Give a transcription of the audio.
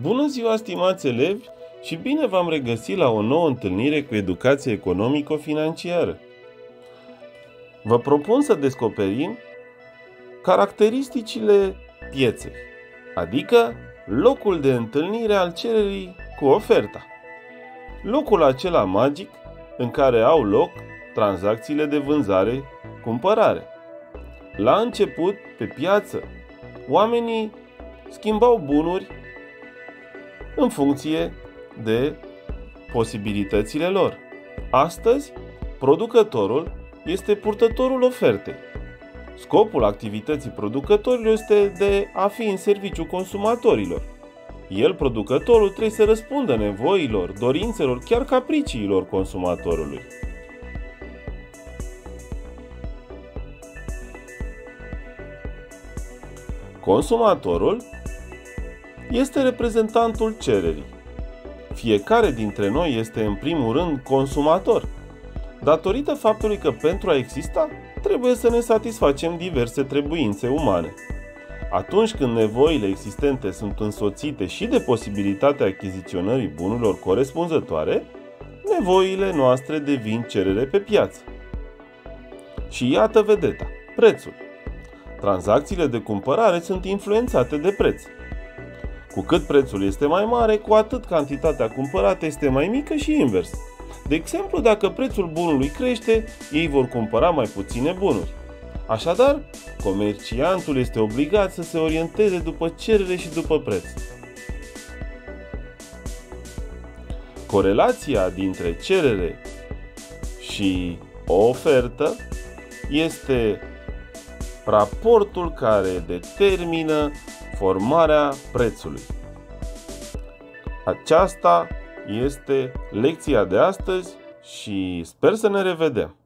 Bună ziua, stimați elevi, și bine v-am regăsit la o nouă întâlnire cu educație economico-financiară. Vă propun să descoperim caracteristicile pieței, adică locul de întâlnire al cererii cu oferta. Locul acela magic în care au loc tranzacțiile de vânzare-cumpărare. La început, pe piață, oamenii schimbau bunuri în funcție de posibilitățile lor. Astăzi, producătorul este purtătorul ofertei. Scopul activității producătorului este de a fi în serviciu consumatorilor. El, producătorul, trebuie să răspundă nevoilor, dorințelor, chiar capriciilor consumatorului. Consumatorul este reprezentantul cererii. Fiecare dintre noi este în primul rând consumator, datorită faptului că pentru a exista trebuie să ne satisfacem diverse trebuințe umane. Atunci când nevoile existente sunt însoțite și de posibilitatea achiziționării bunurilor corespunzătoare, nevoile noastre devin cerere pe piață. Și iată vedeta, prețul. Tranzacțiile de cumpărare sunt influențate de preț. Cu cât prețul este mai mare, cu atât cantitatea cumpărată este mai mică și invers. De exemplu, dacă prețul bunului crește, ei vor cumpăra mai puține bunuri. Așadar, comerciantul este obligat să se orienteze după cerere și după preț. Corelația dintre cerere și o ofertă este raportul care determină formarea prețului. Aceasta este lecția de astăzi și sper să ne revedem!